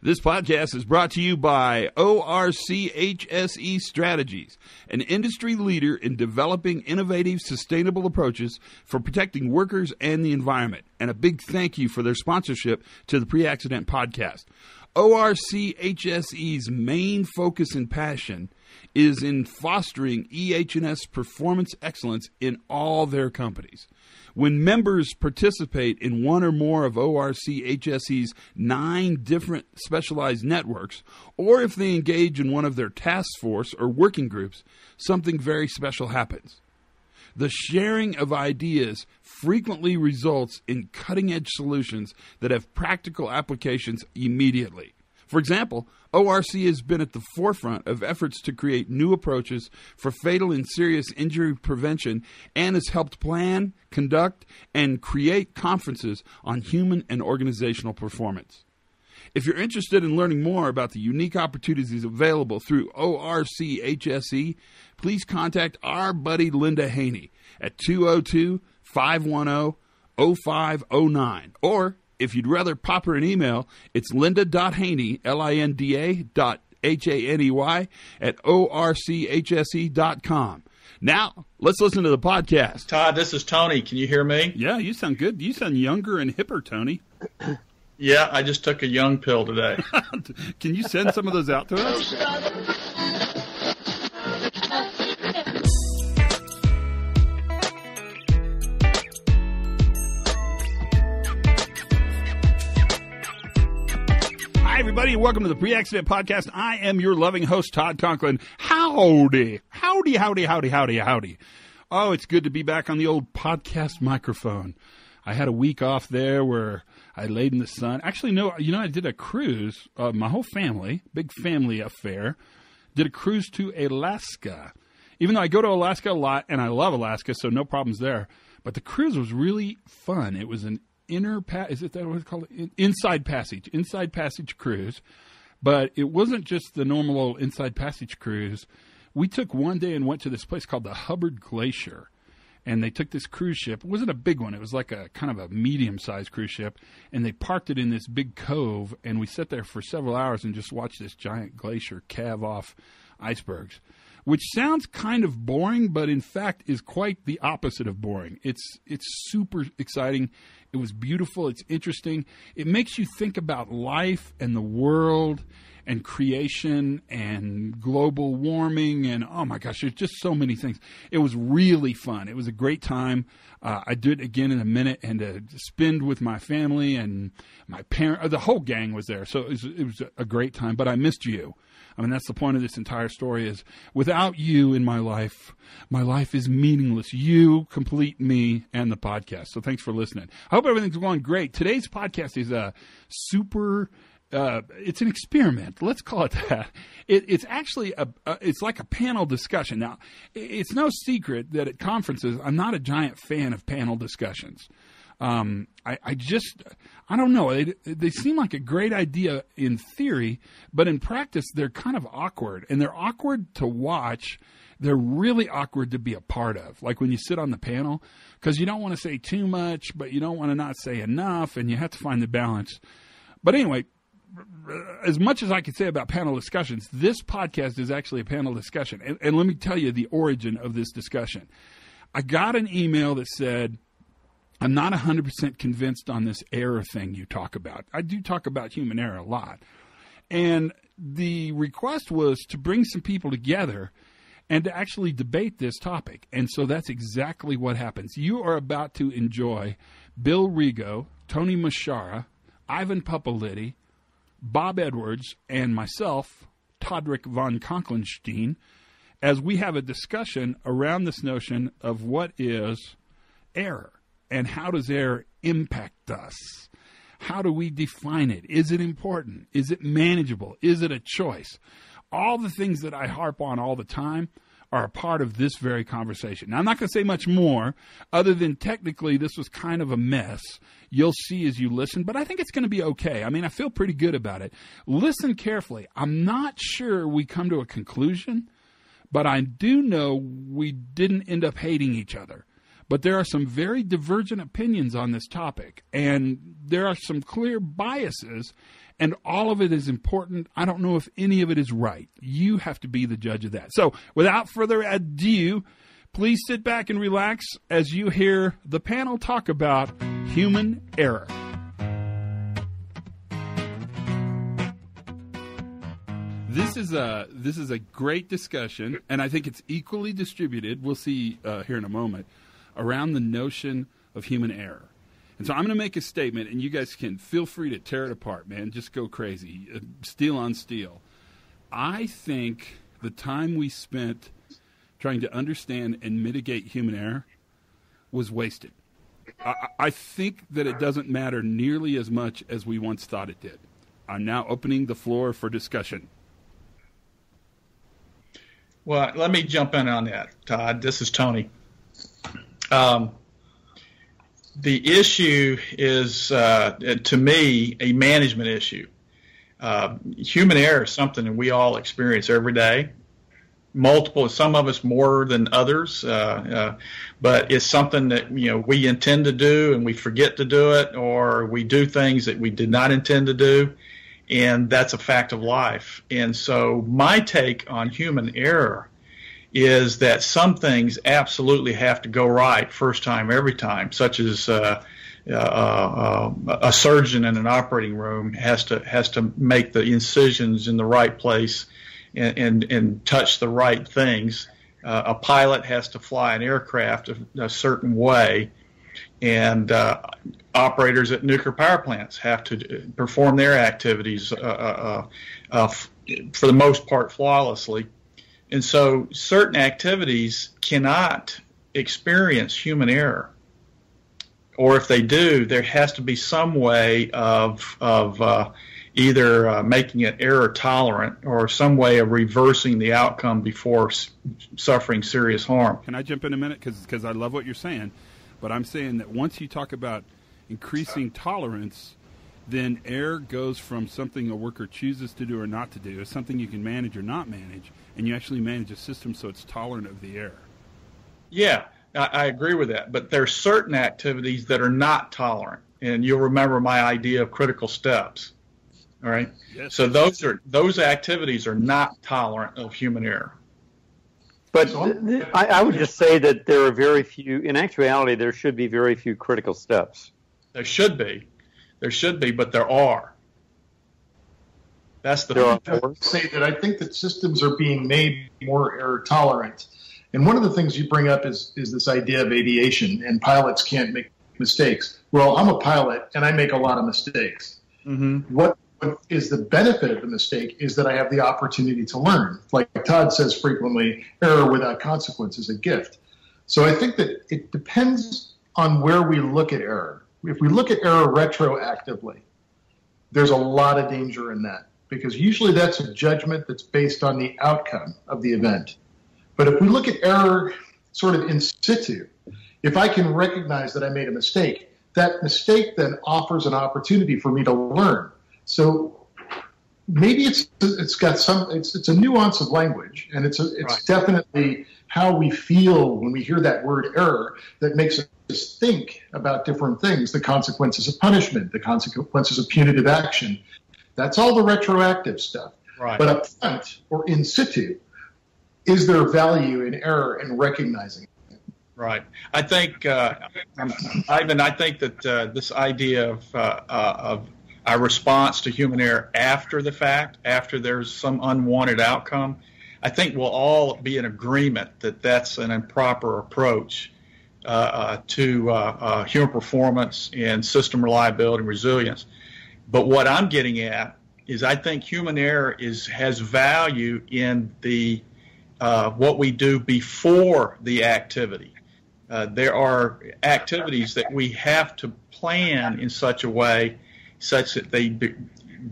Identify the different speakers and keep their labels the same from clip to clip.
Speaker 1: This podcast is brought to you by ORCHSE Strategies, an industry leader in developing innovative, sustainable approaches for protecting workers and the environment. And a big thank you for their sponsorship to the Pre Accident Podcast. ORCHSE's main focus and passion is in fostering EH&S performance excellence in all their companies. When members participate in one or more of ORC HSE's nine different specialized networks, or if they engage in one of their task force or working groups, something very special happens. The sharing of ideas frequently results in cutting edge solutions that have practical applications immediately. For example, ORC has been at the forefront of efforts to create new approaches for fatal and serious injury prevention and has helped plan, conduct, and create conferences on human and organizational performance. If you're interested in learning more about the unique opportunities available through ORCHSE, please contact our buddy Linda Haney at 202 510 0509 or if you'd rather pop her an email, it's linda.haney, L-I-N-D-A dot H-A-N-E-Y at O-R-C-H-S-E dot com. Now, let's listen to the podcast.
Speaker 2: Todd, this is Tony. Can you hear me?
Speaker 1: Yeah, you sound good. You sound younger and hipper, Tony.
Speaker 2: yeah, I just took a young pill today.
Speaker 1: Can you send some of those out to us? everybody, and welcome to the Pre Accident Podcast. I am your loving host, Todd Conklin. Howdy, howdy, howdy, howdy, howdy, howdy. Oh, it's good to be back on the old podcast microphone. I had a week off there where I laid in the sun. Actually, no, you know, I did a cruise, uh, my whole family, big family affair, did a cruise to Alaska. Even though I go to Alaska a lot and I love Alaska, so no problems there. But the cruise was really fun. It was an inner pa- is it that what it's called? Inside passage inside passage cruise. But it wasn't just the normal old inside passage cruise. We took one day and went to this place called the hubbard glacier and they took this cruise ship. It wasn't a big one. It was like a kind of a medium sized cruise ship and they parked it in this big cove and we sat there for several hours and just watched this giant glacier calve off icebergs which sounds kind of boring, but in fact is quite the opposite of boring. It's it's super exciting. It was beautiful. It's interesting. It makes you think about life and the world and creation and global warming and oh my gosh, there's just so many things. It was really fun. It was a great time. Uh, I do it again in a minute and uh, spend with my family and my parent. The whole gang was there, so it was, it was a great time. But I missed you. I mean, that's the point of this entire story is without you in my life, my life is meaningless. You complete me and the podcast. So thanks for listening. I hope everything's going great. Today's podcast is a super uh, it's an experiment. Let's call it that. It, it's actually a, it's like a panel discussion. Now, it's no secret that at conferences, I'm not a giant fan of panel discussions. Um, I, I, just, I don't know. They, they seem like a great idea in theory, but in practice, they're kind of awkward, and they're awkward to watch. They're really awkward to be a part of. Like when you sit on the panel, because you don't want to say too much, but you don't want to not say enough, and you have to find the balance. But anyway, as much as I could say about panel discussions, this podcast is actually a panel discussion. And, and, let me tell you the origin of this discussion. I got an email that said, I'm not 100% convinced on this error thing you talk about. I do talk about human error a lot. And the request was to bring some people together and to actually debate this topic. And so that's exactly what happens. You are about to enjoy Bill Rigot, Tony Muschara, Ivan Pupulidy, Bob Edwards, and myself, Todrick von Conklinstein, as we have a discussion around this notion of what is error and how does error impact us? How do we define it? Is it important? Is it manageable? Is it a choice? All the things that I harp on all the time are a part of this very conversation. Now, I'm not going to say much more other than technically this was kind of a mess. You'll see as you listen, but I think it's going to be okay. I mean, I feel pretty good about it. Listen carefully. I'm not sure we come to a conclusion, but I do know we didn't end up hating each other but there are some very divergent opinions on this topic, and there are some clear biases, and all of it is important. I don't know if any of it is right. You have to be the judge of that. So, without further ado, please sit back and relax as you hear the panel talk about human error. This is a this is a great discussion, and I think it's equally distributed. We'll see uh, here in a moment around the notion of human error. And so I'm going to make a statement, and you guys can feel free to tear it apart, man. Just go crazy, uh, steel on steel. I think the time we spent trying to understand and mitigate human error was wasted. I, I think that it doesn't matter nearly as much as we once thought it did. I'm now opening the floor for discussion.
Speaker 2: Well, let me jump in on that, Todd. This is Tony. Um, the issue is, uh, to me, a management issue. Uh, human error is something that we all experience every day. Multiple, some of us more than others, uh, uh, but it's something that you know we intend to do and we forget to do it, or we do things that we did not intend to do, and that's a fact of life. And so, my take on human error is that some things absolutely have to go right first time every time, such as uh, uh, uh, a surgeon in an operating room has to has to make the incisions in the right place and and, and touch the right things. Uh, a pilot has to fly an aircraft a, a certain way, and uh, operators at nuclear power plants have to perform their activities uh, for the most part flawlessly and so certain activities cannot experience human error. Or if they do, there has to be some way of, of uh, either uh, making it error tolerant or some way of reversing the outcome before s- suffering serious harm.
Speaker 1: Can I jump in a minute? Because I love what you're saying. But I'm saying that once you talk about increasing tolerance, then error goes from something a worker chooses to do or not to do, as something you can manage or not manage, and you actually manage a system so it's tolerant of the error.
Speaker 2: Yeah, I, I agree with that. But there are certain activities that are not tolerant, and you'll remember my idea of critical steps. All right. Yes. So those are those activities are not tolerant of human error.
Speaker 3: But th- I, I would just say that there are very few. In actuality, there should be very few critical steps.
Speaker 2: There should be, there should be, but there are. That's the
Speaker 4: there are say that I think that systems are being made more error tolerant. And one of the things you bring up is is this idea of aviation and pilots can't make mistakes. Well, I'm a pilot and I make a lot of mistakes. Mm-hmm. What what is the benefit of the mistake is that I have the opportunity to learn. Like Todd says frequently, error without consequence is a gift. So I think that it depends on where we look at error. If we look at error retroactively, there's a lot of danger in that because usually that's a judgment that's based on the outcome of the event. But if we look at error sort of in situ, if I can recognize that I made a mistake, that mistake then offers an opportunity for me to learn. So maybe it's it's got some it's it's a nuance of language, and it's a, it's right. definitely how we feel when we hear that word error that makes us think about different things: the consequences of punishment, the consequences of punitive action, that's all the retroactive stuff. Right. But up front or in situ, is there value in error and recognizing it?
Speaker 2: Right. I think, uh, Ivan, I think that uh, this idea of, uh, uh, of a response to human error after the fact, after there's some unwanted outcome, I think we'll all be in agreement that that's an improper approach uh, uh, to uh, human performance and system reliability and resilience. But what I'm getting at is I think human error is has value in the uh, what we do before the activity. Uh, there are activities that we have to plan in such a way such that they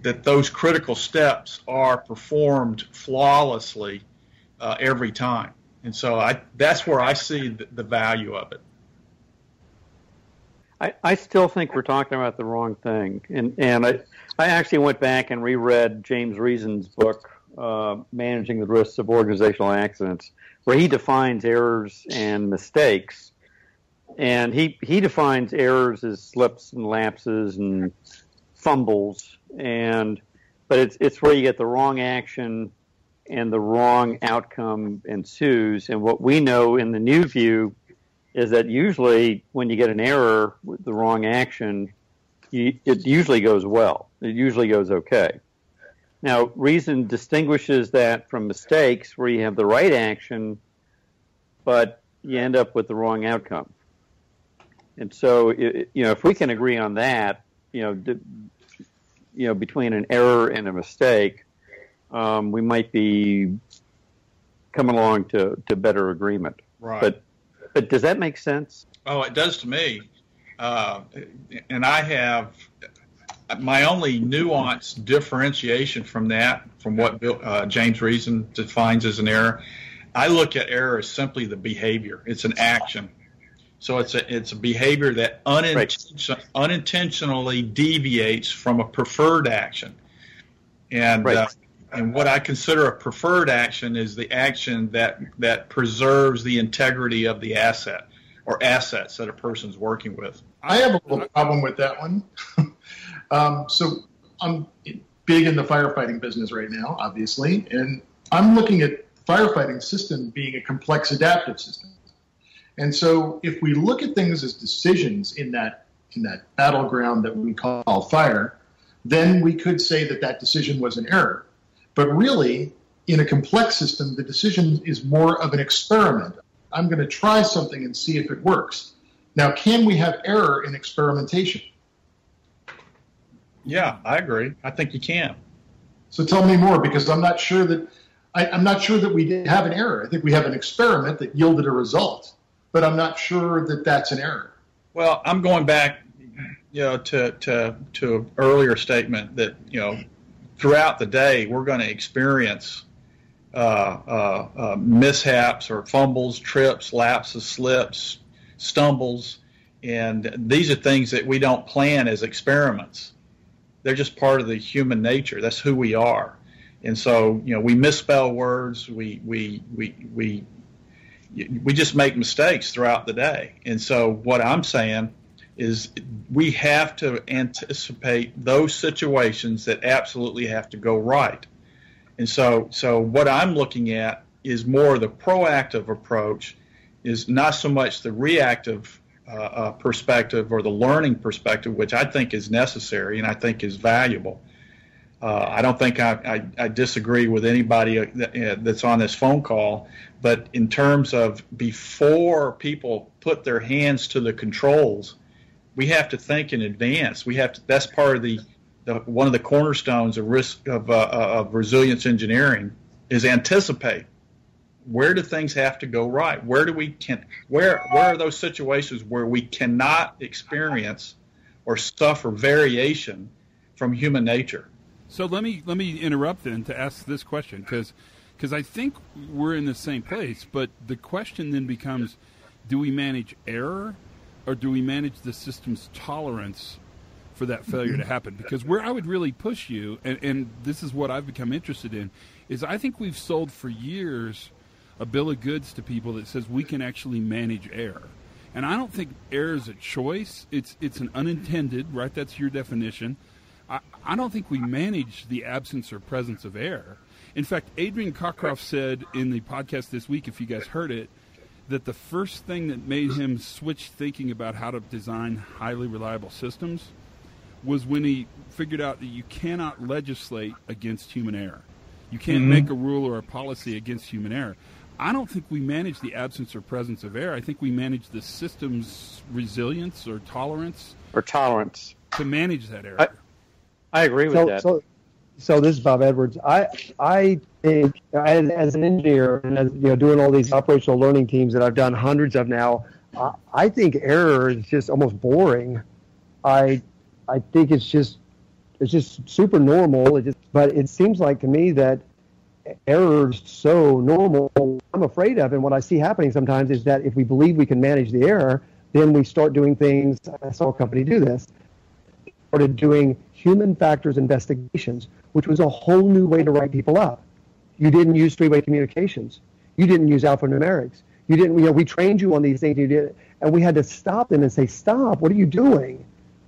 Speaker 2: that those critical steps are performed flawlessly uh, every time. And so I, that's where I see the, the value of it.
Speaker 3: I, I still think we're talking about the wrong thing. And, and I, I actually went back and reread James Reason's book, uh, Managing the Risks of Organizational Accidents, where he defines errors and mistakes and he he defines errors as slips and lapses and fumbles, and but it's it's where you get the wrong action and the wrong outcome ensues. And what we know in the new view is that usually when you get an error with the wrong action, you, it usually goes well. It usually goes okay. Now, reason distinguishes that from mistakes where you have the right action, but you end up with the wrong outcome. And so, you know, if we can agree on that, you know, you know, between an error and a mistake, um, we might be coming along to, to better agreement.
Speaker 2: Right.
Speaker 3: But but does that make sense?
Speaker 2: Oh, it does to me. Uh, and I have my only nuance differentiation from that, from what Bill, uh, James Reason defines as an error, I look at error as simply the behavior. It's an action. So it's a it's a behavior that uninten- right. unintentionally deviates from a preferred action, and right. uh, and what I consider a preferred action is the action that that preserves the integrity of the asset or assets that a person's working with.
Speaker 4: I have a little problem with that one. um, so I'm big in the firefighting business right now, obviously, and I'm looking at firefighting system being a complex adaptive system. And so if we look at things as decisions in that in that battleground that we call fire, then we could say that that decision was an error. But really, in a complex system, the decision is more of an experiment. I'm going to try something and see if it works. Now, can we have error in experimentation?
Speaker 2: Yeah, I agree. I think you can.
Speaker 4: So tell me more because I'm not sure that I, am not sure that we have an error. I think we have an experiment that yielded a result but I'm not sure that that's an error.
Speaker 2: Well, I'm going back, you know, to to to an earlier statement that you know, throughout the day we're going to experience uh, uh, uh, mishaps or fumbles, trips, lapses, slips, stumbles, and these are things that we don't plan as experiments. They're just part of the human nature. That's who we are. And so, you know, we misspell words. We we we we we just make mistakes throughout the day. And so what I'm saying is we have to anticipate those situations that absolutely have to go right. And so so what I'm looking at is more the proactive approach is not so much the reactive uh, uh, perspective or the learning perspective, which I think is necessary and I think is valuable. Uh, I don't think I, I, I, disagree with anybody uh, uh, that's on this phone call, but in terms of before people put their hands to the controls, we have to think in advance. We have to. That's part of the, the one of the cornerstones of risk of, uh, of resilience engineering is anticipate. Where do things have to go right? Where do we can where where are those situations where we cannot experience or suffer variation from human nature?
Speaker 1: So let me let me interrupt then to ask this question because because I think we're in the same place, but the question then becomes: Do we manage error, or do we manage the system's tolerance for that failure to mm-hmm. happen? Because where I would really push you, and, and this is what I've become interested in, is I think we've sold for years a bill of goods to people that says we can actually manage error. And I don't think error is a choice. It's it's an unintended, right? That's your definition. I, I don't think we manage the absence or presence of error. In fact, Adrian Cockcroft said in the podcast this week, if you guys heard it, that the first thing that made him switch thinking about how to design highly reliable systems was when he figured out that you cannot legislate against human error. You can't mm-hmm. make a rule or a policy against human error. I don't think we manage the absence or presence of error. I think we manage the system's resilience or tolerance.
Speaker 3: Or tolerance.
Speaker 1: To manage that error.
Speaker 3: I, I agree with so, that.
Speaker 5: So, so this is Bob Edwards. I I think as, as, an engineer and as you know doing all these operational learning teams that I've done hundreds of now, I, I think error is just almost boring. I I think it's just it's just super normal. It just, but it seems like to me that error's so normal. I'm afraid of, and what I see happening sometimes is that if we believe we can manage the error, then we start doing things. I saw a company do this. Started doing human factors investigations, which was a whole new way to write people up. You didn't use three-way communications. You didn't use alphanumerics. You didn't, you know, we trained you on these things. You did, and we had to stop them and say, "Stop! What are you doing?"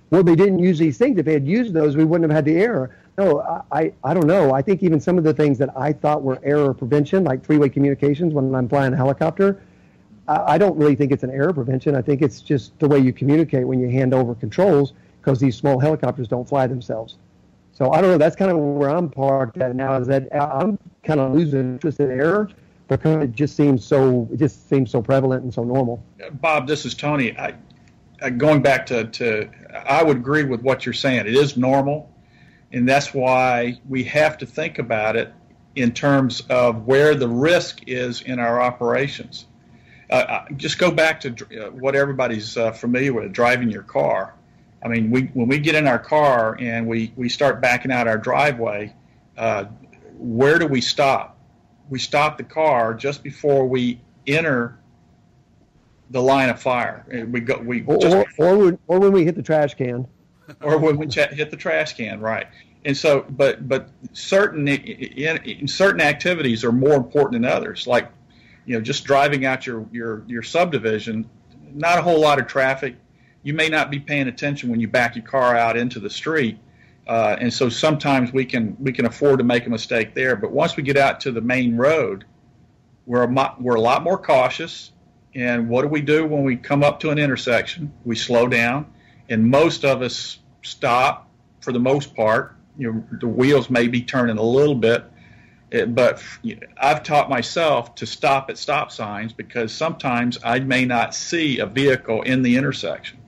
Speaker 5: Well, they didn't use these things. If they had used those, we wouldn't have had the error. No, I, I, I don't know. I think even some of the things that I thought were error prevention, like three-way communications when I'm flying a helicopter, I, I don't really think it's an error prevention. I think it's just the way you communicate when you hand over controls because these small helicopters don't fly themselves. So I don't know. That's kind of where I'm parked at now. Is that I'm kind of losing interest in error because it just seems so. It just seems so prevalent and so normal.
Speaker 2: Bob, this is Tony. I, I, going back to, to, I would agree with what you're saying. It is normal, and that's why we have to think about it in terms of where the risk is in our operations. Uh, uh just go back to uh, what everybody's uh, familiar with: driving your car. I mean, we, when we get in our car and we, we start backing out our driveway, uh, where do we stop? We stop the car just before we enter the line of fire. We go we
Speaker 5: or, just, or, when, or when we hit the trash can,
Speaker 2: or when we hit the trash can, right? And so, but but certain in, in certain activities are more important than others. Like, you know, just driving out your your your subdivision, not a whole lot of traffic you may not be paying attention when you back your car out into the street. Uh, and so sometimes we can we can afford to make a mistake there. But once we get out to the main road, we're a, we're a lot more cautious. And what do we do when we come up to an intersection? We slow down, and most of us stop for the most part. You know, the wheels may be turning a little bit, it, but I've taught myself to stop at stop signs because sometimes I may not see a vehicle in the intersection.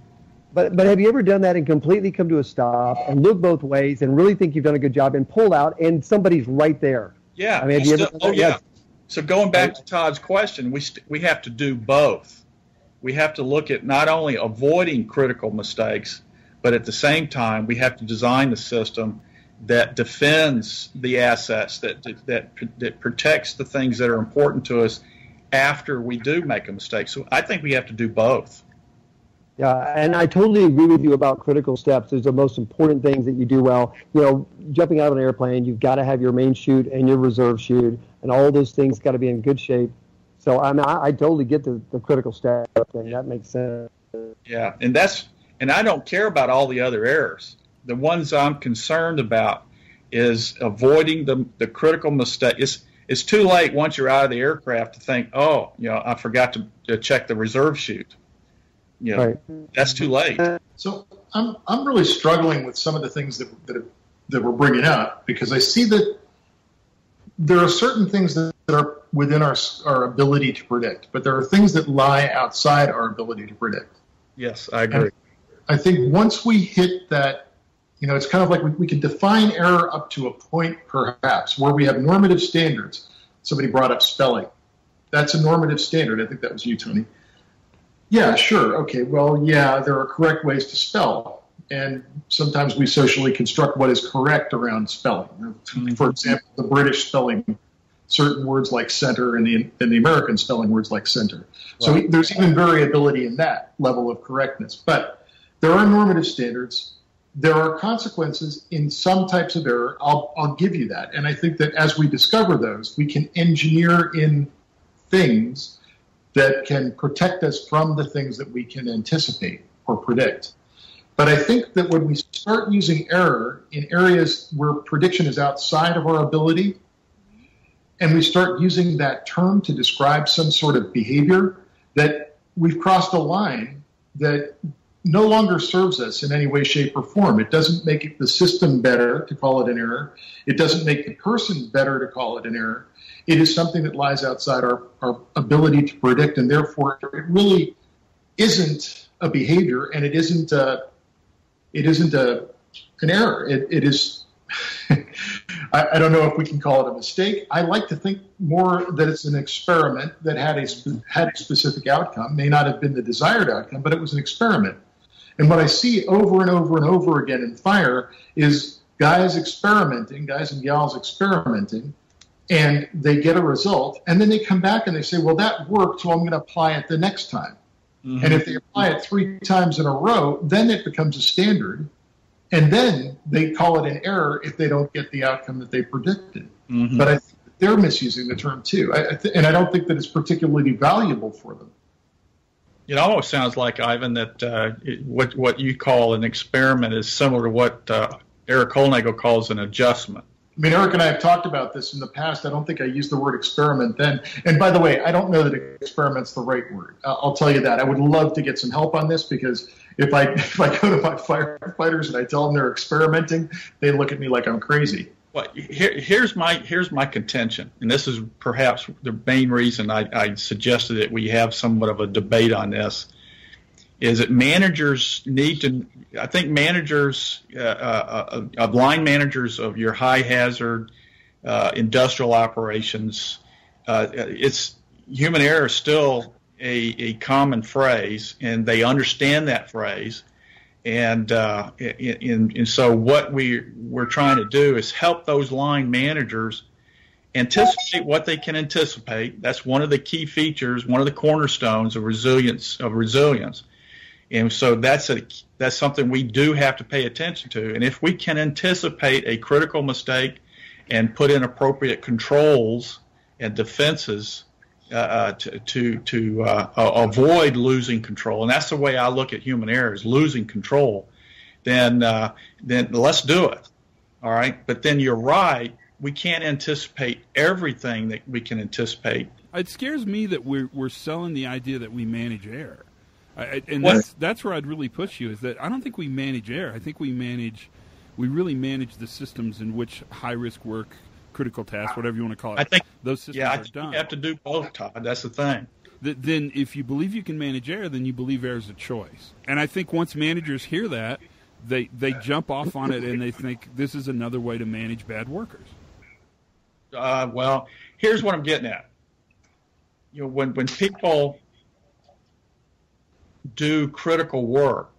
Speaker 5: But but have you ever done that and completely come to a stop and look both ways and really think you've done a good job and pull out and somebody's right there?
Speaker 2: Yeah. I mean, have you still, ever oh yeah. So going back to Todd's question, we st- we have to do both. We have to look at not only avoiding critical mistakes, but at the same time we have to design the system that defends the assets, that that that protects the things that are important to us after we do make a mistake. So I think we have to do both.
Speaker 5: Yeah, and I totally agree with you about critical steps. Those are the most important things that you do well. You know, jumping out of an airplane, you've got to have your main chute and your reserve chute, and all those things got to be in good shape. So I mean, I, I totally get the, the critical step thing. That makes sense.
Speaker 2: Yeah, and that's and I don't care about all the other errors. The ones I'm concerned about is avoiding the the critical mistake. It's it's too late once you're out of the aircraft to think, oh, you know, I forgot to, to check the reserve chute you know, right. that's too late.
Speaker 4: So I'm I'm really struggling with some of the things that that that we're bringing up because I see that there are certain things that, that are within our our ability to predict, but there are things that lie outside our ability to predict.
Speaker 2: Yes, I agree. And
Speaker 4: I think once we hit that, you know, it's kind of like we, we can define error up to a point, perhaps, where we have normative standards. Somebody brought up spelling. That's a normative standard. I think that was you, Tony. Yeah, sure. Okay. Well, yeah, there are correct ways to spell. And sometimes we socially construct what is correct around spelling. Mm-hmm. For example, the British spelling certain words like center and the, and the American spelling words like center. So right. there's even variability in that level of correctness. But there are normative standards. There are consequences in some types of error. I'll, I'll give you that. And I think that as we discover those, we can engineer in things that can protect us from the things that we can anticipate or predict. But I think that when we start using error in areas where prediction is outside of our ability, and we start using that term to describe some sort of behavior, that we've crossed a line that no longer serves us in any way, shape, or form. It doesn't make the system better to call it an error. It doesn't make the person better to call it an error it is something that lies outside our, our ability to predict, and therefore it really isn't a behavior, and it isn't a, it isn't a, an error. It, it is. I, I, don't know if we can call it a mistake. I like to think more that it's an experiment that had a had a specific outcome. May not have been the desired outcome, but it was an experiment. And what I see over and over and over again in fire is guys experimenting, guys and gals experimenting, and they get a result, and then they come back and they say, "Well, that worked, so I'm going to apply it the next time." Mm-hmm. And if they apply it three times in a row, then it becomes a standard, and then they call it an error if they don't get the outcome that they predicted. Mm-hmm. But I think they're misusing the term too, I, I th- and I don't think that it's particularly valuable for them.
Speaker 2: it almost sounds like Ivan that uh, it, what what you call an experiment is similar to what uh, Erik Hollnagel calls an adjustment.
Speaker 4: I mean, Erik and I have talked about this in the past. I don't think I used the word experiment then. And by the way, I don't know that experiment's the right word. I'll tell you that. I would love to get some help on this because if I if I go to my firefighters and I tell them they're experimenting, they look at me like I'm crazy.
Speaker 2: Well, here, here's my here's my contention, and this is perhaps the main reason I, I suggested that we have somewhat of a debate on this. Is that managers need to? I think managers, uh, uh, uh, line managers of your high hazard uh, industrial operations, uh, it's human error is still a, a common phrase, and they understand that phrase and uh, in, and so what we we're trying to do is help those line managers anticipate what they can anticipate. That's one of the key features, one of the cornerstones of resilience of resilience. And so that's a that's something we do have to pay attention to. And if we can anticipate a critical mistake and put in appropriate controls and defenses uh, uh, to to, to uh, avoid losing control, and that's the way I look at human error is losing control. Then uh, then let's do it. All right, but then you're right. We can't anticipate everything that we can anticipate.
Speaker 1: It scares me that we're we're selling the idea that we manage error, I, and what? that's that's where I'd really push you. Is that I don't think we manage error. I think we manage, we really manage the systems in which high risk work critical tasks, whatever you want to call it.
Speaker 2: I think
Speaker 1: those systems
Speaker 2: yeah, I
Speaker 1: are done.
Speaker 2: You have to do both, Todd. That's the thing.
Speaker 1: then, if you believe you can manage error, then you believe error is a choice. And I think once managers hear that, they they jump off on it and they think this is another way to manage bad workers.
Speaker 2: Uh, well, here's what I'm getting at. You know, when when people do critical work,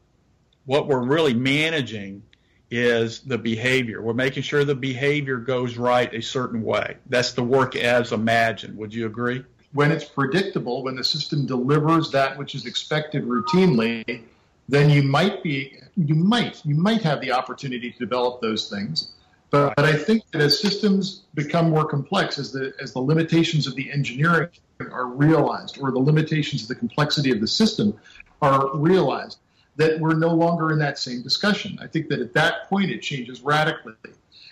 Speaker 2: what we're really managing is the behavior. We're making sure the behavior goes right a certain way. That's the work as imagined. Would you agree?
Speaker 4: When it's predictable, when the system delivers that which is expected routinely, then you might be you might you might have the opportunity to develop those things. But, but I think that as systems become more complex, as the as the limitations of the engineering are realized, or the limitations of the complexity of the system are realized, that we're no longer in that same discussion. I think that at that point it changes radically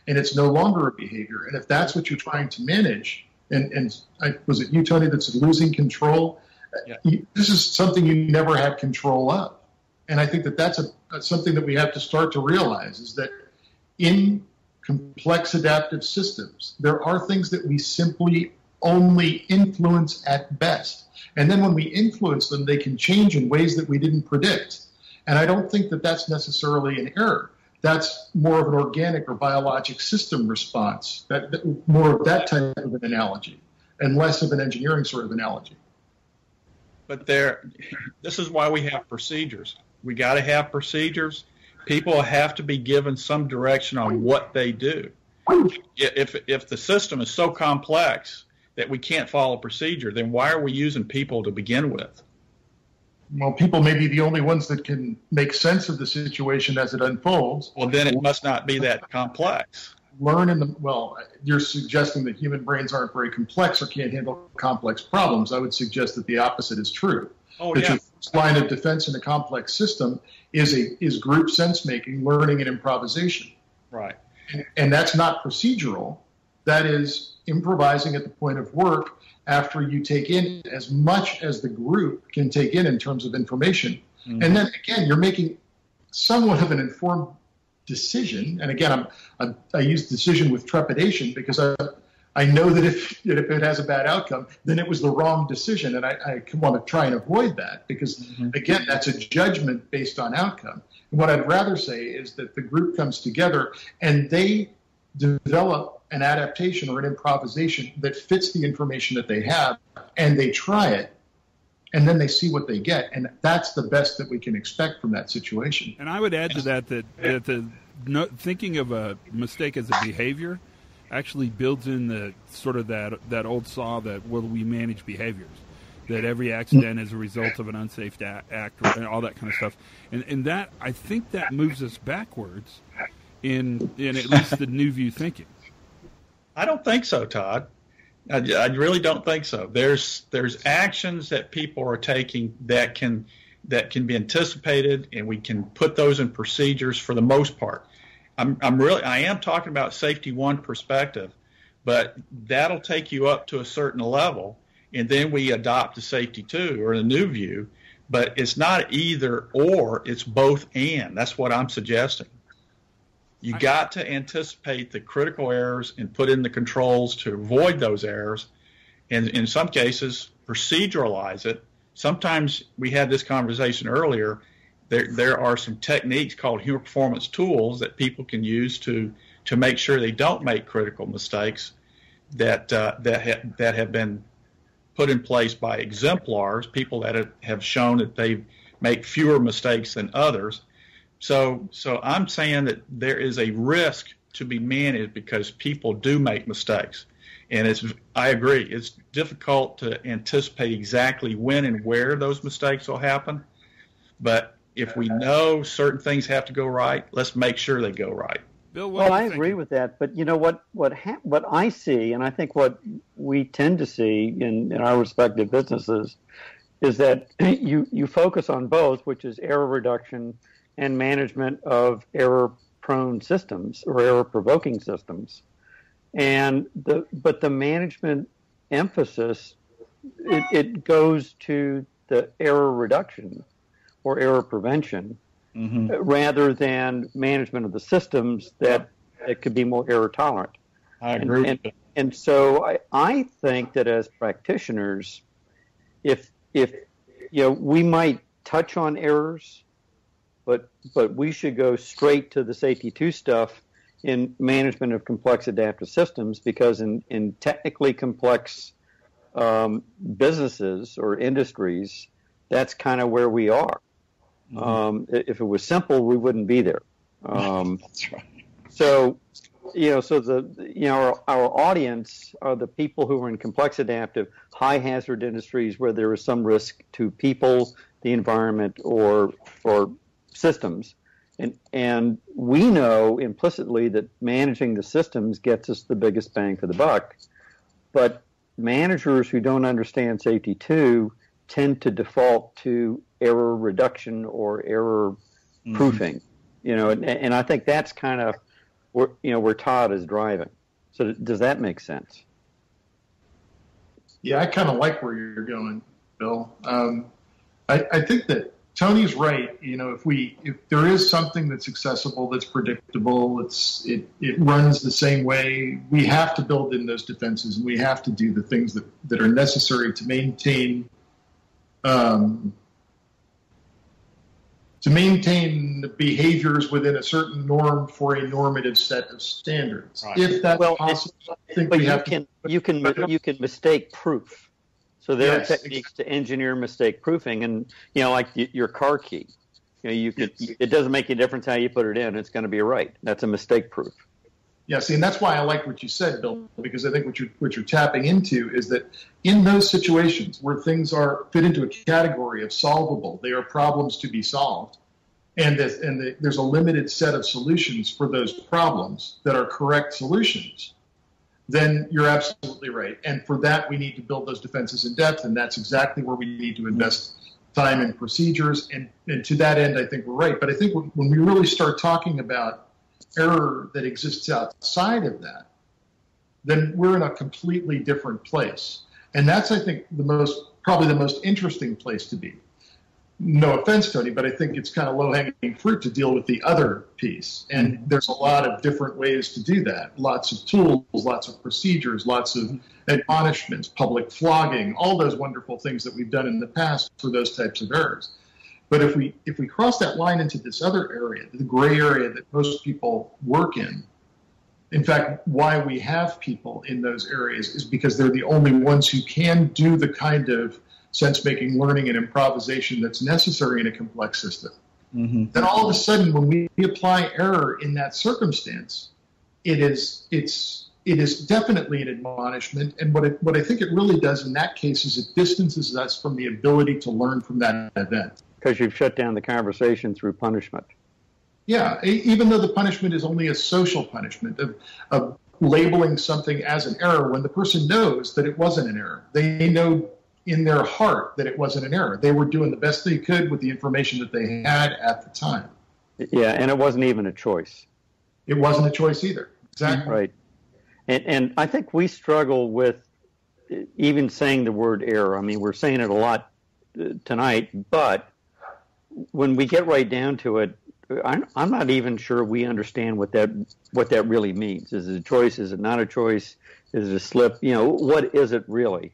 Speaker 4: and it's no longer a behavior. And if that's what you're trying to manage, and, and I, was it you, Tony, that said losing control? Yeah. this is something you never had control of. And I think that that's a, something that we have to start to realize is that in complex adaptive systems, there are things that we simply only influence at best. And then when we influence them, they can change in ways that we didn't predict. And I don't think that that's necessarily an error. That's more of an organic or biologic system response, that, that, more of that type of an analogy, and less of an engineering sort of analogy.
Speaker 2: But there, this is why we have procedures. We got to have procedures. People have to be given some direction on what they do. If if the system is so complex that we can't follow procedure, then why are we using people to begin with?
Speaker 4: well, people may be the only ones that can make sense of the situation as it unfolds.
Speaker 2: Well, then it must not be that complex.
Speaker 4: Learn in the well. You're suggesting that human brains aren't very complex or can't handle complex problems. I would suggest that the opposite is true.
Speaker 2: Oh,
Speaker 4: that
Speaker 2: yeah.
Speaker 4: your line of defense in a complex system is a is group sense making, learning, and improvisation.
Speaker 2: Right.
Speaker 4: And that's not procedural. That is improvising at the point of work after you take in as much as the group can take in in terms of information. Mm-hmm. And then again, you're making somewhat of an informed decision. And again, I'm, I'm, i use decision with trepidation because I, I know that if, that if it has a bad outcome, then it was the wrong decision. And I, I want to try and avoid that because, mm-hmm. again, that's a judgment based on outcome. And what I'd rather say is that the group comes together and they develop an adaptation or an improvisation that fits the information that they have and they try it and then they see what they get and that's the best that we can expect from that situation.
Speaker 1: And i would add to that that, that the no, thinking of a mistake as a behavior actually builds in the sort of that that old saw that will we manage behaviors that every accident is a result of an unsafe act and all that kind of stuff. And, and that i think that moves us backwards in in at least the new view thinking
Speaker 2: I don't think so, Todd. I, I really don't think so. There's there's actions that people are taking that can that can be anticipated, and we can put those in procedures for the most part. I'm, I'm really I am talking about safety one perspective, but that'll take you up to a certain level, and then we adopt the safety two or the new view. But it's not either or; it's both and. That's what I'm suggesting. You got to anticipate the critical errors and put in the controls to avoid those errors, and in some cases proceduralize it. Sometimes we had this conversation earlier. There, there are some techniques called human performance tools that people can use to to make sure they don't make critical mistakes that uh, that ha- that have been put in place by exemplars, people that have, have shown that they make fewer mistakes than others. So, so I'm saying that there is a risk to be managed because people do make mistakes, and it's. I agree. It's difficult to anticipate exactly when and where those mistakes will happen, but if we know certain things have to go right, let's make sure they go right.
Speaker 3: Bill, well, I agree with that, but you know what? What ha- what I see, and I think what we tend to see in, in our respective businesses, is that you you focus on both, which is error reduction and management of error prone systems or error provoking systems. And the but the management emphasis it, it goes to the error reduction or error prevention mm-hmm. rather than management of the systems that, that could be more error tolerant.
Speaker 2: I agree.
Speaker 3: And, and, and so I, I think that as practitioners, if if you know we might touch on errors but we should go straight to the safety two stuff in management of complex adaptive systems because in in technically complex um, businesses or industries, that's kind of where we are. Mm-hmm. Um, if it was simple, we wouldn't be there. Um, that's right. So, you know, so the you know our, our audience are the people who are in complex adaptive, high hazard industries where there is some risk to people, the environment, or or systems. And, and we know implicitly that managing the systems gets us the biggest bang for the buck. But managers who don't understand safety two tend to default to error reduction or error mm-hmm. proofing. You know, and, and I think that's kind of where you know where Todd is driving. So does that make sense?
Speaker 4: Yeah, I kind of like where you're going, Bill. Um, I, I think that Tony's right. You know, if we if there is something that's accessible, that's predictable, it's it it runs the same way. We have to build in those defenses, and we have to do the things that that are necessary to maintain. Um, to maintain the behaviors within a certain norm for a normative set of standards. Right. If that's well, possible, I think
Speaker 3: but we you have can to, you can you can mistake proof. So there yes. are techniques to engineer mistake proofing, and you know, like your car key. You know, you could. Yes. It doesn't make a difference how you put it in; it's going to be right. That's a mistake proof.
Speaker 4: Yeah, see, and that's why I like what you said, Bill, because I think what you're what you're tapping into is that in those situations where things are fit into a category of solvable, they are problems to be solved, and that, and the, there's a limited set of solutions for those problems that are correct solutions then you're absolutely right. And for that, we need to build those defenses in depth, and that's exactly where we need to invest time and procedures. And, and to that end, I think we're right. But I think when we really start talking about error that exists outside of that, then we're in a completely different place. And that's, I think, the most probably the most interesting place to be no offense, Tony, but I think it's kind of low hanging fruit to deal with the other piece. And there's a lot of different ways to do that. Lots of tools, lots of procedures, lots of admonishments, public flogging, all those wonderful things that we've done in the past for those types of errors. But if we if we cross that line into this other area, the gray area that most people work in, in fact, why we have people in those areas is because they're the only ones who can do the kind of sense making learning and improvisation that's necessary in a complex system. Mm-hmm. Then all of a sudden, when we apply error in that circumstance, it is it's it is definitely an admonishment. And what it, what I think it really does in that case is it distances us from the ability to learn from that event.
Speaker 3: Because you've shut down the conversation through punishment.
Speaker 4: Yeah, even though the punishment is only a social punishment of, of labeling something as an error when the person knows that it wasn't an error. They know in their heart that it wasn't an error. They were doing the best they could with the information that they had at the time.
Speaker 3: Yeah, and it wasn't even a choice.
Speaker 4: It wasn't a choice either. Exactly.
Speaker 3: Right. And, and I think we struggle with even saying the word error. I mean, we're saying it a lot uh, tonight, but when we get right down to it, I'm, I'm not even sure we understand what that what that really means. Is it a choice? Is it not a choice? Is it a slip? You know, what is it really?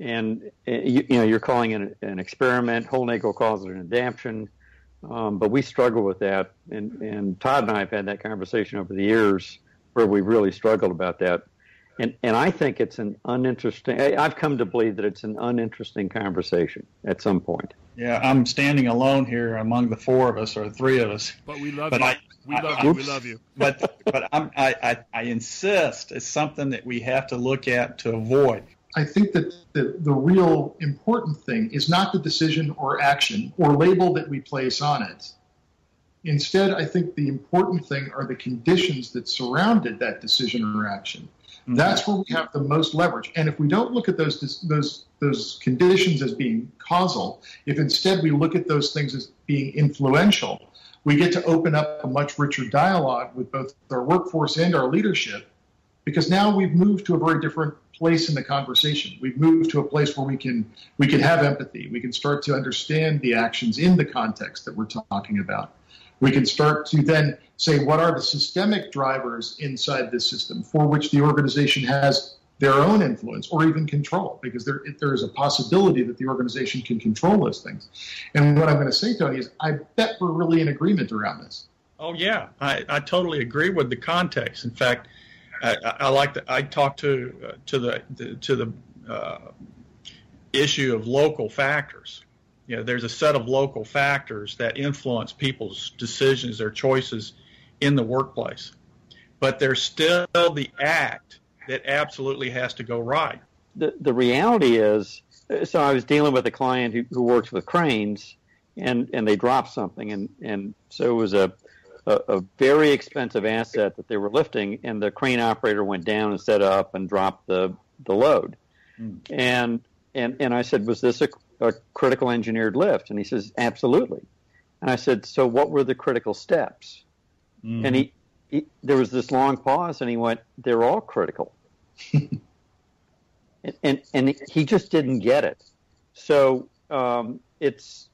Speaker 3: And uh, you, you know, you're calling it an experiment. Hollnagel calls it an adaptation. Um, but we struggle with that, and, and Todd and I have had that conversation over the years where we really struggled about that. And, and I think it's an uninteresting, I've come to believe that it's an uninteresting conversation at some point.
Speaker 2: Yeah, I'm standing alone here among the four of us or three of us.
Speaker 1: But we love
Speaker 2: But
Speaker 1: you.
Speaker 2: I-
Speaker 1: we love
Speaker 2: I-
Speaker 1: you. We love you.
Speaker 2: But but I'm, I, I I insist it's something that we have to look at to avoid.
Speaker 4: I think that the, the real important thing is not the decision or action or label that we place on it. Instead, I think the important thing are the conditions that surrounded that decision or action. Mm-hmm. That's where we have the most leverage. And if we don't look at those those those conditions as being causal, if instead we look at those things as being influential, we get to open up a much richer dialogue with both our workforce and our leadership because now we've moved to a very different place in the conversation. We've moved to a place where we can we can have empathy. We can start to understand the actions in the context that we're talking about. We can start to then say what are the systemic drivers inside this system for which the organization has their own influence or even control, because there there is a possibility that the organization can control those things. And what I'm going to say, Tony, is I bet we're really in agreement around this.
Speaker 2: Oh yeah, I, I totally agree with the context. In fact, I, I like that. I talked to uh, to the, the to the uh, issue of local factors. You know, there's a set of local factors that influence people's decisions, their choices in the workplace, but there's still the act that absolutely has to go right.
Speaker 3: the, the reality is, so I was dealing with a client who, who works with cranes, and, and they dropped something, and, and so it was a, a, a very expensive asset that they were lifting, and the crane operator went down and set up and dropped the, the load. And, and, and I said, was this a, a critical engineered lift? And he says, absolutely. And I said, so what were the critical steps? And he, he, there was this long pause, and he went, they're all critical and, and and he just didn't get it. So um, it's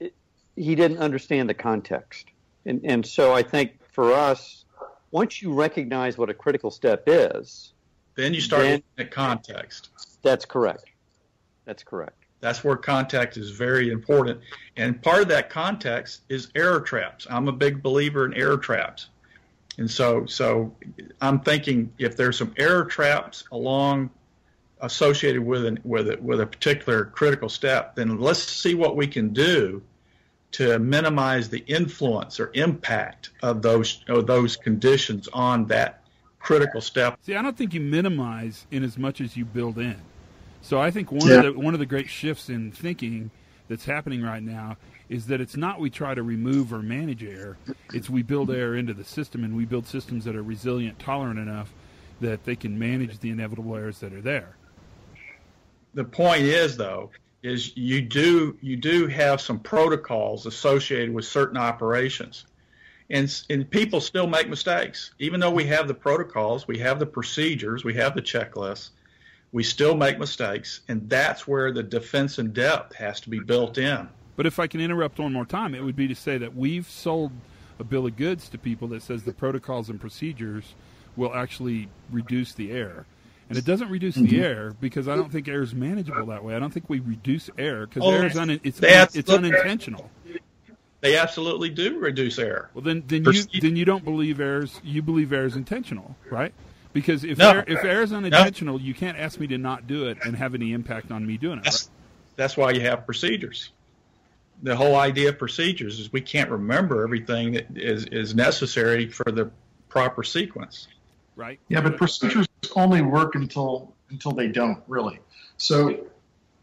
Speaker 3: it, he didn't understand the context, and and so I think for us, once you recognize what a critical step is,
Speaker 2: Then you start
Speaker 3: Then-
Speaker 2: looking at context.
Speaker 3: that's correct. That's correct.
Speaker 2: That's where context is very important. And part of that context is error traps. I'm a big believer in error traps. And so, so I'm thinking if there's some error traps along associated with an, with a, with a particular critical step, then let's see what we can do to minimize the influence or impact of those of those conditions on that critical step.
Speaker 1: See, I don't think you minimize in as much as you build in. So I think one
Speaker 4: Yeah.
Speaker 1: of the one of the great shifts in thinking that's happening right now is that it's not we try to remove or manage error, it's we build error into the system and we build systems that are resilient, tolerant enough that they can manage the inevitable errors that are there.
Speaker 2: the point is though is you do you do have some protocols associated with certain operations. And and people still make mistakes. Even though we have the protocols we have the procedures we have the checklists we still make mistakes and that's where the defense in depth has to be built in.
Speaker 1: But if I can interrupt one more time, it would be to say that we've sold a bill of goods to people that says the protocols and procedures will actually reduce the error. And it doesn't reduce the mm-hmm. air because I don't think air is manageable that way. I don't think we reduce air because
Speaker 2: Oh,
Speaker 1: error is un- it's, it's unintentional.
Speaker 2: they absolutely do reduce air.
Speaker 1: Well, then then you then you don't believe errors. You believe air is intentional, right? Because if
Speaker 2: No.
Speaker 1: error, if error is unintentional, you can't ask me to not do it and have any impact on me doing it. Right?
Speaker 2: that's that's why you have procedures the whole idea of procedures is we can't remember everything that is, is necessary for the proper sequence
Speaker 1: right?
Speaker 4: Yeah, but procedures only work until until they don't really. So,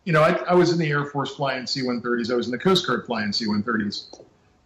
Speaker 4: you know, I, I was in the Air Force flying C-130s. I was in the Coast Guard flying C-130s.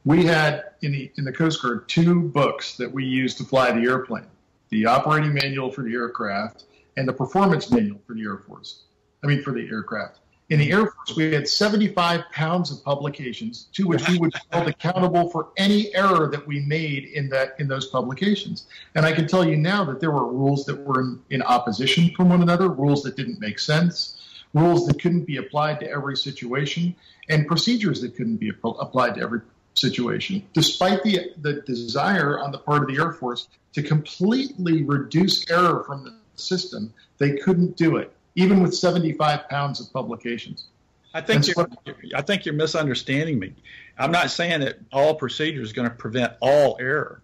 Speaker 4: We had in the in the Coast Guard two books that we used to fly the airplane. the operating manual for the aircraft, and the performance manual for the Air Force. I mean, for the aircraft. In the Air Force, we had 75 pounds of publications to which we would be held accountable for any error that we made in that in those publications. And I can tell you now that there were rules that were in, in opposition from one another, rules that didn't make sense, rules that couldn't be applied to every situation, and procedures that couldn't be applied to every situation, despite the, the desire on the part of the Air Force to completely reduce error from the system, they couldn't do it, even with 75 pounds of publications.
Speaker 2: I think you're, I think you're misunderstanding me. I'm not saying that all procedure is going to prevent all error,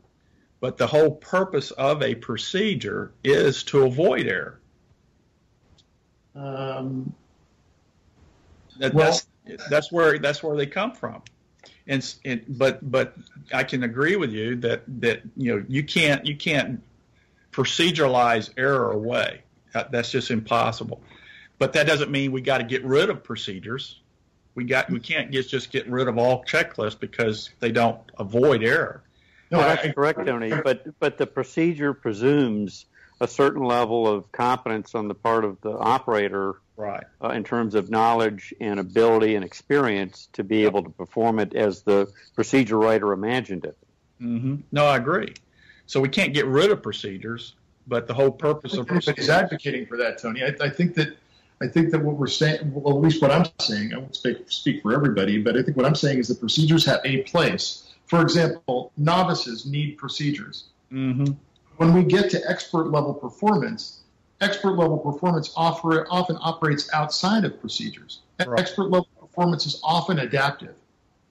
Speaker 2: but the whole purpose of a procedure is to avoid error. Um, that, well, that's that's where that's where they come from and, and but but I can agree with you that that you know you can't you can't proceduralize error away. That's just impossible. But that doesn't mean we got to get rid of procedures. We got we can't just just get rid of all checklists because they don't avoid error.
Speaker 3: No, that's correct, Tony. But but the procedure presumes a certain level of competence on the part of the operator
Speaker 2: right.
Speaker 3: Uh, in terms of knowledge and ability and experience to be able to perform it as the procedure writer imagined it.
Speaker 2: Mm-hmm. No, I agree. So we can't get rid of procedures, but the whole purpose of
Speaker 4: procedures. advocating for that, Tony. I, I, think that I think that what we're saying, well, at least what I'm saying, I won't speak, speak for everybody, but I think what I'm saying is that procedures have a place. For example, novices need procedures.
Speaker 2: Mm-hmm.
Speaker 4: When we get to expert level performance, expert level performance offer, often operates outside of procedures. Right. Expert level performance is often adaptive.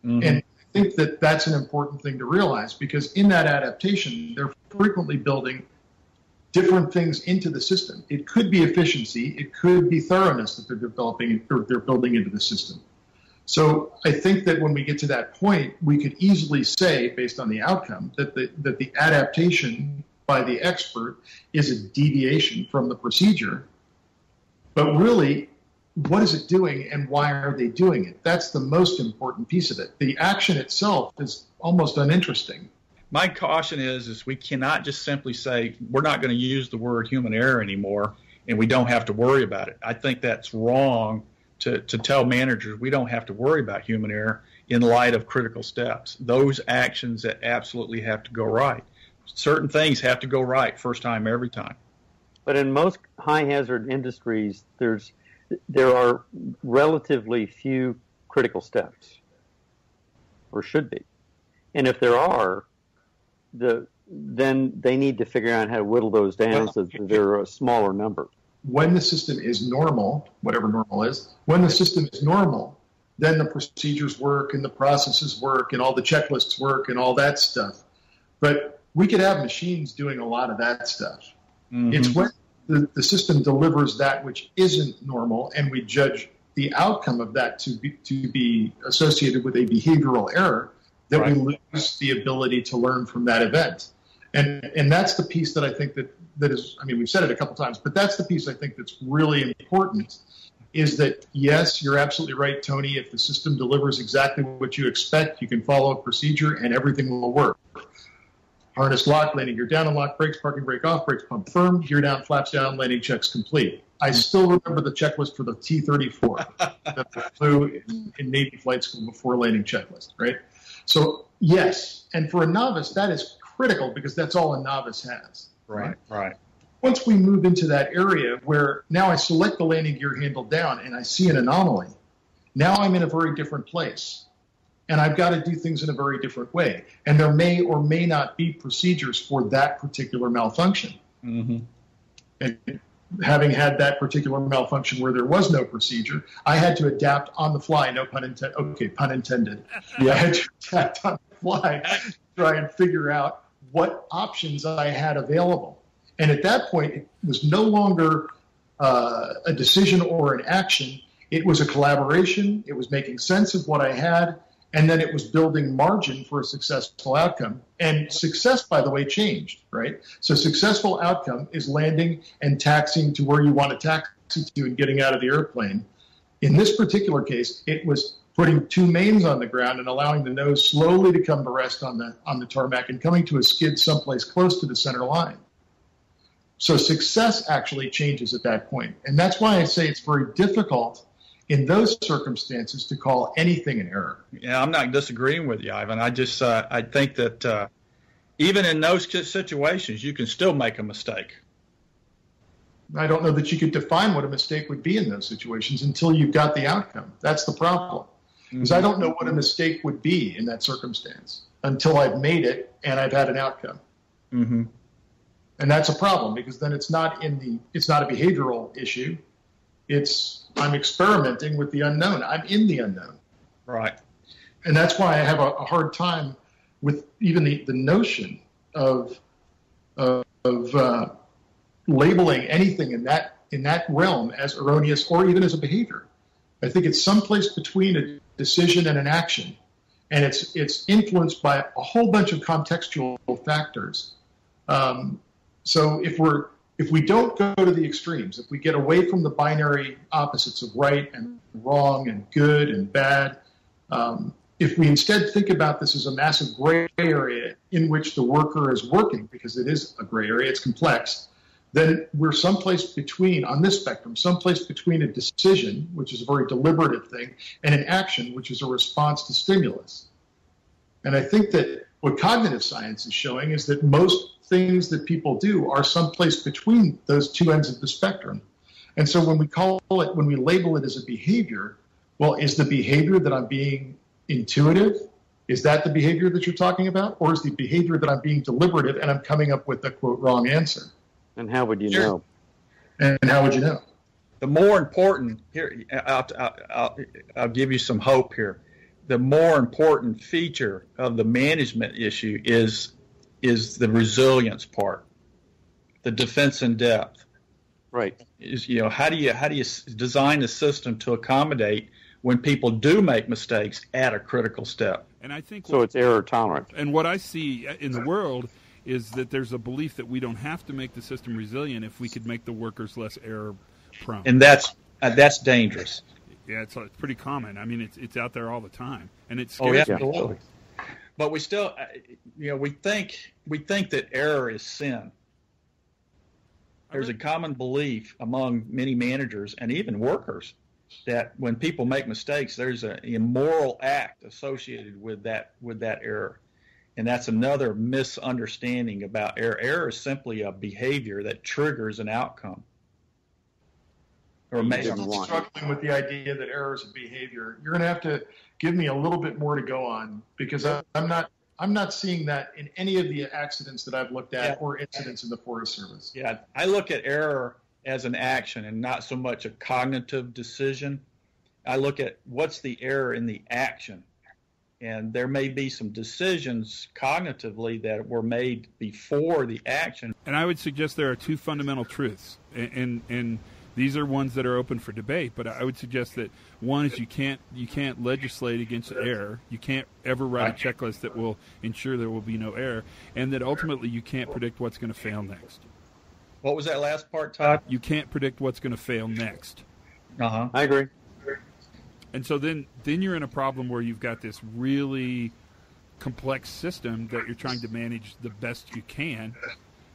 Speaker 4: Mm-hmm. And I think that that's an important thing to realize because in that adaptation, they're frequently building different things into the system. It could be efficiency, it could be thoroughness that they're developing or they're building into the system. So I think that when we get to that point, we could easily say, based on the outcome, that the that the adaptation by the expert is a deviation from the procedure. But really, what is it doing and why are they doing it? That's the most important piece of it. The action itself is almost uninteresting.
Speaker 2: My caution is is we cannot just simply say we're not going to use the word human error anymore and we don't have to worry about it. I think that's wrong to, to tell managers we don't have to worry about human error in light of critical steps. Those actions that absolutely have to go right certain things have to go right first time every time.
Speaker 3: But in most high hazard industries, there's there are relatively few critical steps, or should be, and if there are, the then they need to figure out how to whittle those down so that they're a smaller number.
Speaker 4: When the system is normal, whatever normal is, when the system is normal, then the procedures work and the processes work and all the checklists work and all that stuff. But we could have machines doing a lot of that stuff. Mm-hmm. It's when the, the system delivers that which isn't normal, and we judge the outcome of that to be, to be associated with a behavioral error that right. we lose the ability to learn from that event. And and that's the piece that I think that that is I mean we've said it a couple times, but that's the piece I think that's really important is that yes, you're absolutely right, Tony. If the system delivers exactly what you expect, you can follow a procedure and everything will work harness lock, landing gear down and lock, brakes, parking brake off, brakes pump firm, gear down, flaps down, landing checks complete. I still remember the checklist for the T-34 that flew in Navy flight school before landing checklist, right? So yes, and for a novice, that is critical because that's all a novice has.
Speaker 2: Right, right.
Speaker 4: Once we move into that area where now I select the landing gear handle down and I see an anomaly, now I'm in a very different place and I've got to do things in a very different way. And there may or may not be procedures for that particular malfunction.
Speaker 2: Mm-hmm.
Speaker 4: And having had that particular malfunction where there was no procedure, I had to adapt on the fly. No pun intended. Okay, pun intended. Yeah, I had to adapt on the fly, try and figure out what options I had available. And at that point, it was no longer uh, a decision or an action. It was a collaboration. It was making sense of what I had and then it was building margin for a successful outcome. And success, by the way, changed, right? So successful outcome is landing and taxiing to where you want to taxi to and getting out of the airplane. In this particular case, it was putting two mains on the ground and allowing the nose slowly to come to rest on the on the tarmac and coming to a skid someplace close to the center line. So success actually changes at that point. And that's why I say it's very difficult in those circumstances to call anything an error.
Speaker 2: Yeah, I'm not disagreeing with you, Ivan. I just uh, I think that uh, even in those situations, you can still make a mistake.
Speaker 4: I don't know that you could define what a mistake would be in those situations until you've got the outcome. That's the problem. Because mm-hmm. I don't know what a mistake would be in that circumstance until I've made it and I've had an outcome.
Speaker 2: Mm-hmm.
Speaker 4: And that's a problem because then it's not in the it's not a behavioral issue. It's I'm experimenting with the unknown. I'm in the unknown.
Speaker 2: Right.
Speaker 4: And that's why I have a, a hard time with even the, the notion of uh, of uh, labeling anything in that in that realm as erroneous or even as a behavior. I think it's someplace between a decision and an action, and it's it's influenced by a whole bunch of contextual factors. Um, so if we're if we don't go to the extremes, if we get away from the binary opposites of right and wrong and good and bad, um, if we instead think about this as a massive gray area in which the worker is working, because it is a gray area, it's complex, then we're someplace between, on this spectrum, someplace between a decision, which is a very deliberative thing, and an action, which is a response to stimulus. And I think that what cognitive science is showing is that most things that people do are someplace between those two ends of the spectrum. And so when we call it, when we label it as a behavior, well, is the behavior that I'm being intuitive? Is that the behavior that you're talking about? Or is the behavior that I'm being deliberative and I'm coming up with a quote wrong answer?
Speaker 3: And how would you sure. know?
Speaker 4: And how would you know?
Speaker 2: The more important here, I'll, I'll, I'll give you some hope here. The more important feature of the management issue is is the resilience part, the defense in depth.
Speaker 3: Right.
Speaker 2: Is you know how do you how do you design the system to accommodate when people do make mistakes at a critical step?
Speaker 1: And I think
Speaker 3: so. What, it's error tolerant.
Speaker 1: And what I see in the world is that there's a belief that we don't have to make the system resilient if we could make the workers less error prone.
Speaker 2: And that's uh, that's dangerous.
Speaker 1: Yeah, it's, it's pretty common. I mean, it's it's out there all the time, and it scares oh, yeah. me
Speaker 2: but we still, uh, you know, we think we think that error is sin. There's a common belief among many managers and even workers that when people make mistakes, there's an immoral act associated with that with that error, and that's another misunderstanding about error. Error is simply a behavior that triggers an outcome.
Speaker 4: Or I'm struggling with the idea that error is a behavior. You're going to have to give me a little bit more to go on because I, am not I'm not seeing that in any of the accidents that I've looked at yeah. or incidents in the Forest Service.
Speaker 2: Yeah, I look at error as an action and not so much a cognitive decision. I look at what's the error in the action. And there may be some decisions cognitively that were made before the action.
Speaker 1: And I would suggest there are two fundamental truths. And, and, and these are ones that are open for debate, but I would suggest that one is you can't you can't legislate against error. You can't ever write a checklist that will ensure there will be no error, and that ultimately you can't predict what's going to fail next.
Speaker 2: What was that last part, Todd?
Speaker 1: You can't predict what's going to fail next.
Speaker 2: Uh huh.
Speaker 3: I agree.
Speaker 1: And so then then you're in a problem where you've got this really complex system that you're trying to manage the best you can,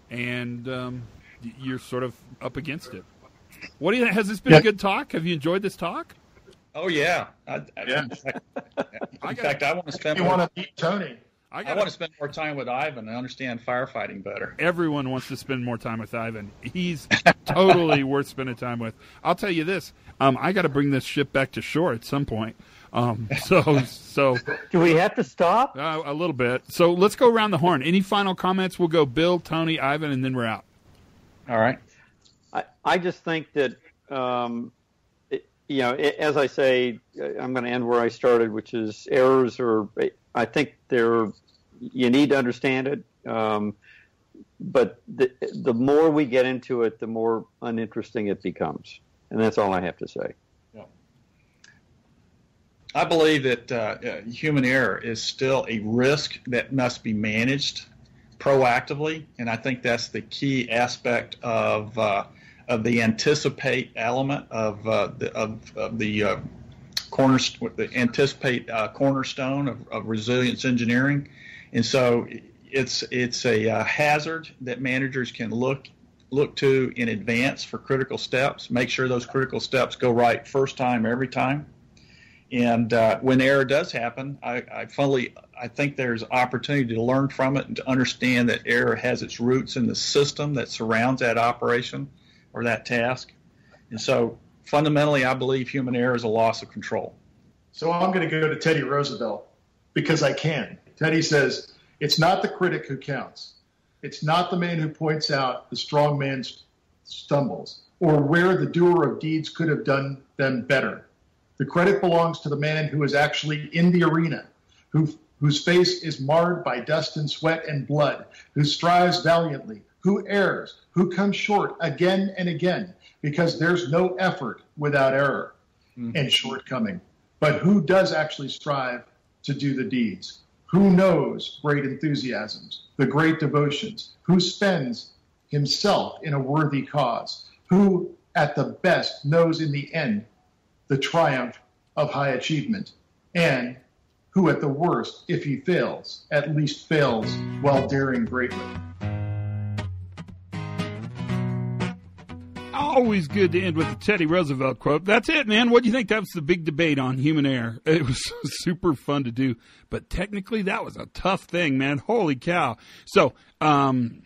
Speaker 1: and um, you're sort of up against it. What do you? Has this been yeah. a good talk? Have you enjoyed this talk?
Speaker 2: Oh yeah, I, yeah. In fact, in fact I want to spend.
Speaker 4: You more, want to meet Tony?
Speaker 2: I, gotta, I, want to spend more time with Ivan and understand firefighting better.
Speaker 1: Everyone wants to spend more time with Ivan. He's totally worth spending time with. I'll tell you this: um, I got to bring this ship back to shore at some point. Um, so, so
Speaker 3: do we have to stop?
Speaker 1: Uh, a little bit. So let's go around the horn. Any final comments? We'll go Bill, Tony, Ivan, and then we're out.
Speaker 2: All right.
Speaker 3: I, just think that, um, it, you know, it, as I say, I'm going to end where I started, which is errors are, I think they're, you need to understand it. Um, but the, the more we get into it, the more uninteresting it becomes. And that's all I have to say.
Speaker 2: I believe that uh human error is still a risk that must be managed proactively, and I think that's the key aspect of uh, of the anticipate element of uh, the of, of the uh, corner the anticipate uh, cornerstone of, of, resilience engineering, and so it's it's a uh, hazard that managers can look look to in advance for critical steps. Make sure those critical steps go right first time every time. And uh, when error does happen, I, I fully I think there's opportunity to learn from it and to understand that error has its roots in the system that surrounds that operation or that task. And so fundamentally, I believe human error is a loss of control.
Speaker 4: So I'm going to go to Teddy Roosevelt because I can. Teddy says, It's not the critic who counts. It's not the man who points out the strong man's stumbles or where the doer of deeds could have done them better. The credit belongs to the man who is actually in the arena, who, whose face is marred by dust and sweat and blood, who strives valiantly, who errs, who comes short again and again, because there's no effort without error mm-hmm. and shortcoming. But who does actually strive to do the deeds? Who knows great enthusiasms, the great devotions? Who spends himself in a worthy cause? Who, at the best, knows in the end the triumph of high achievement? And who, at the worst, if he fails, at least fails while daring greatly?
Speaker 1: Always good to end with the Teddy Roosevelt quote. That's it, man. What do you think? That was the big debate on human error. It was super fun to do, but technically that was a tough thing, man. Holy cow. So, um,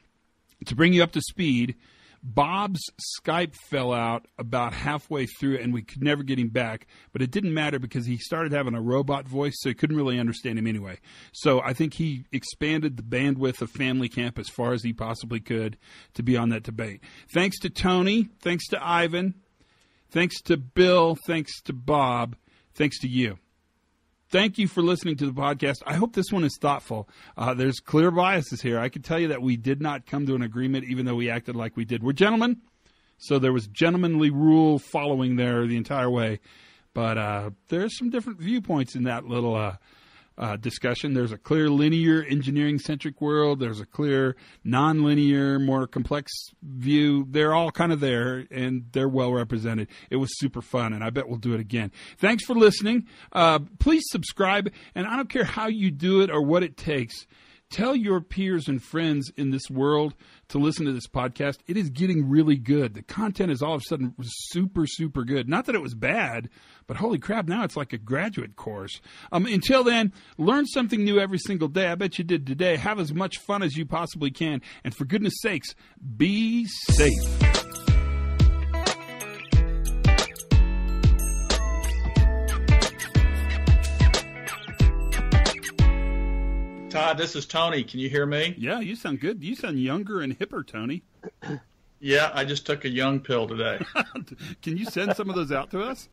Speaker 1: to bring you up to speed, Bob's Skype fell out about halfway through, and we could never get him back. But it didn't matter because he started having a robot voice, so he couldn't really understand him anyway. So I think he expanded the bandwidth of Family Camp as far as he possibly could to be on that debate. Thanks to Tony. Thanks to Ivan. Thanks to Bill. Thanks to Bob. Thanks to you thank you for listening to the podcast. I hope this one is thoughtful. Uh, there's clear biases here. I can tell you that we did not come to an agreement, even though we acted like we did. We're gentlemen, so there was gentlemanly rule following there the entire way. But uh, there's some different viewpoints in that little uh, uh, discussion. There's a clear linear engineering centric world. There's a clear non-linear, more complex view. They're all kind of there and they're well represented. It was super fun and I bet we'll do it again. Thanks for listening. Uh, please subscribe and I don't care how you do it or what it takes. Tell your peers and friends in this world to listen to this podcast. It is getting really good. The content is all of a sudden super, super good. Not that it was bad, but holy crap, now it's like a graduate course. Um, until then, learn something new every single day. I bet you did today. Have as much fun as you possibly can. And for goodness sakes, be safe.
Speaker 2: This is Tony. Can you hear me?
Speaker 1: Yeah, you sound good. You sound younger and hipper, Tony.
Speaker 2: Yeah, I just took a young pill today.
Speaker 1: Can you send some of those out to us?